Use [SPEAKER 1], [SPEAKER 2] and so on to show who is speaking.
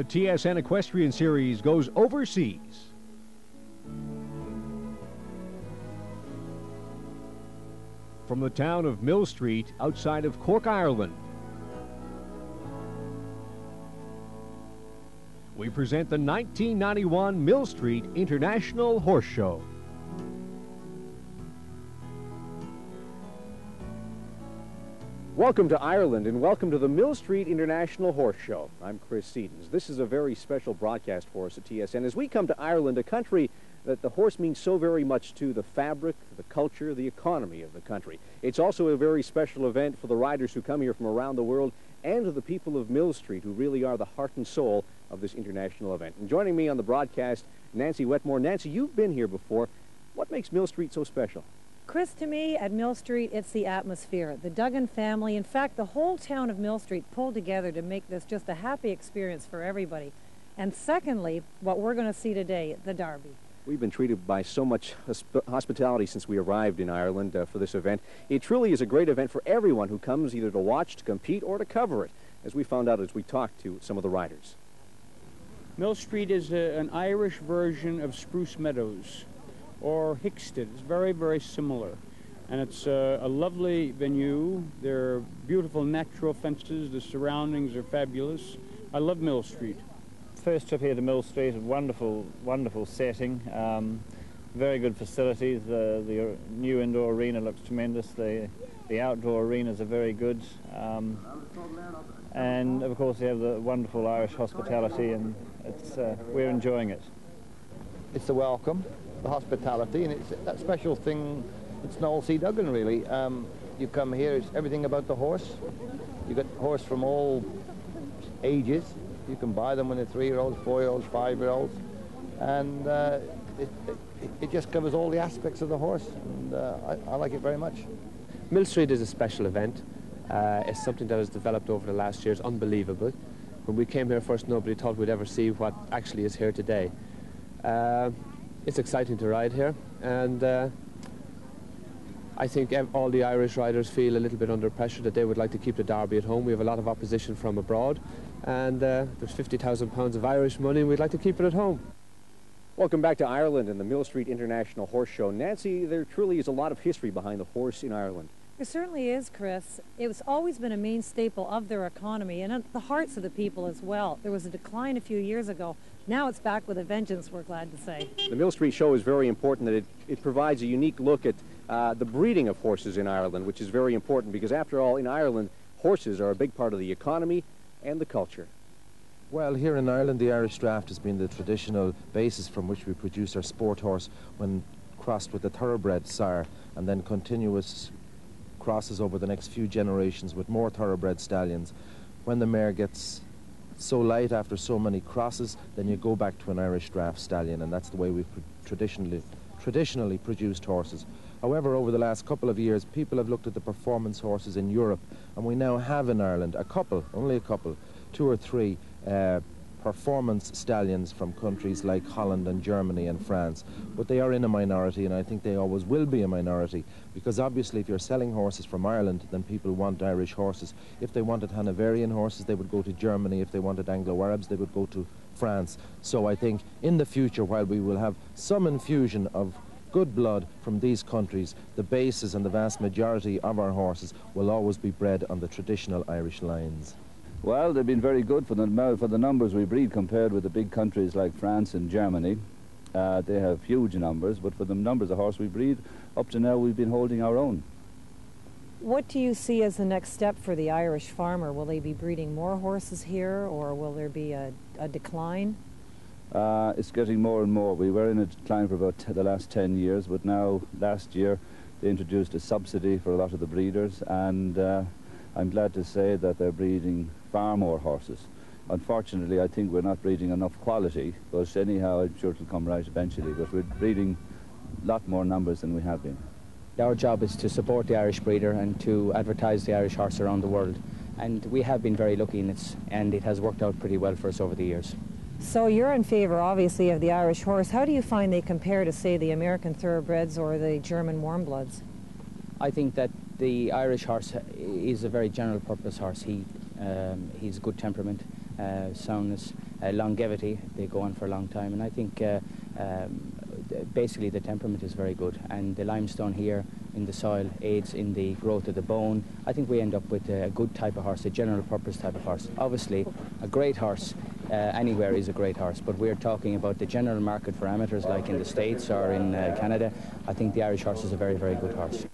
[SPEAKER 1] The TSN Equestrian Series goes overseas. From the town of Millstreet outside of Cork, Ireland, we present the 1991 Millstreet International Horse Show. Welcome to Ireland and welcome to the Millstreet International Horse Show. I'm Chris Sedens. This is a very special broadcast for us at TSN as we come to Ireland, a country that the horse means so very much to the fabric, the culture, the economy of the country. It's also a very special event for the riders who come here from around the world and to the people of Millstreet who really are the heart and soul of this international event. And joining me on the broadcast, Nancy Wetmore. Nancy, you've been here before. What makes Millstreet so special?
[SPEAKER 2] Chris, to me, at Millstreet, it's the atmosphere. The Duggan family, in fact, the whole town of Millstreet pulled together to make this just a happy experience for everybody. And secondly, what we're going to see today, the Derby.
[SPEAKER 1] We've been treated by so much hospitality since we arrived in Ireland uh, for this event. It truly is a great event for everyone who comes either to watch, to compete, or to cover it, as we found out as we talked to some of the riders.
[SPEAKER 3] Millstreet is a, an Irish version of Spruce Meadows or Hickstead. It's very, very similar. And it's uh, a lovely venue. There are beautiful natural fences. The surroundings are fabulous. I love Millstreet.
[SPEAKER 4] First trip here to Millstreet, a wonderful, wonderful setting. Um, very good facilities. The, the new indoor arena looks tremendous. The, the outdoor arenas are very good. Um, and of course, we have the wonderful Irish hospitality, and it's, uh, we're enjoying it.
[SPEAKER 5] It's a welcome the hospitality, and it's that special thing. It's Noel C. Duggan, really. Um, you come here, it's everything about the horse. You get horse from all ages. You can buy them when they're three-year-olds, four-year-olds, five-year-olds, and uh, it, it, it, just covers all the aspects of the horse, and uh, I, I, like it very much.
[SPEAKER 6] Millstreet is a special event. Uh, it's something that has developed over the last years, unbelievable. When we came here first, nobody thought we'd ever see what actually is here today. It's exciting to ride here and uh, I think all the Irish riders feel a little bit under pressure that they would like to keep the Derby at home. We have a lot of opposition from abroad and uh, there's £50,000 of Irish money and we'd like to keep it at home.
[SPEAKER 1] Welcome back to Ireland and the Millstreet International Horse Show. Nancy, there truly is a lot of history behind the horse in Ireland.
[SPEAKER 2] It certainly is, Chris. It's always been a main staple of their economy and the hearts of the people as well. There was a decline a few years ago. Now it's back with a vengeance, we're glad to say.
[SPEAKER 1] The Millstreet Show is very important that it, it provides a unique look at uh, the breeding of horses in Ireland, which is very important because, after all, in Ireland, horses are a big part of the economy and the culture.
[SPEAKER 7] Well, here in Ireland, the Irish Draught has been the traditional basis from which we produce our sport horse when crossed with the thoroughbred sire, and then continuous crosses over the next few generations with more thoroughbred stallions. When the mare gets so light after so many crosses, then you go back to an Irish Draught stallion, and that's the way we've traditionally, traditionally produced horses. However, over the last couple of years, people have looked at the performance horses in Europe, and we now have in Ireland a couple, only a couple, two or three uh, performance stallions from countries like Holland and Germany and France. But they are in a minority, and I think they always will be a minority, because obviously if you're selling horses from Ireland, then people want Irish horses. If they wanted Hanoverian horses, they would go to Germany. If they wanted Anglo-Arabs, they would go to France. So I think in the future, while we will have some infusion of good blood from these countries, the basis and the vast majority of our horses will always be bred on the traditional Irish lines.
[SPEAKER 8] Well, they've been very good for the, for the numbers we breed compared with the big countries like France and Germany. Uh, they have huge numbers, but for the numbers of horse we breed, up to now we've been holding our own.
[SPEAKER 2] What do you see as the next step for the Irish farmer? Will they be breeding more horses here, or will there be a, a decline?
[SPEAKER 8] Uh, it's getting more and more. We were in a decline for about the last 10 years, but now, last year, they introduced a subsidy for a lot of the breeders, and uh, I'm glad to say that they're breeding far more horses. Unfortunately, I think we're not breeding enough quality, but anyhow, I'm sure it'll come right eventually. But we're breeding a lot more numbers than we have been.
[SPEAKER 9] Our job is to support the Irish breeder and to advertise the Irish horse around the world. And we have been very lucky in it, and it has worked out pretty well for us over the years.
[SPEAKER 2] So you're in favour, obviously, of the Irish horse. How do you find they compare to, say, the American thoroughbreds or the German warmbloods?
[SPEAKER 9] I think that the Irish horse is a very general purpose horse. He um, he's good temperament, uh, soundness. uh, longevity. They go on for a long time, and I think uh, um, basically the temperament is very good, and the limestone here in the soil aids in the growth of the bone. I think we end up with a good type of horse, a general purpose type of horse. Obviously, a great horse uh, anywhere is a great horse, but we're talking about the general market for amateurs like in the States or in uh, Canada. I think the Irish horse is a very, very good horse.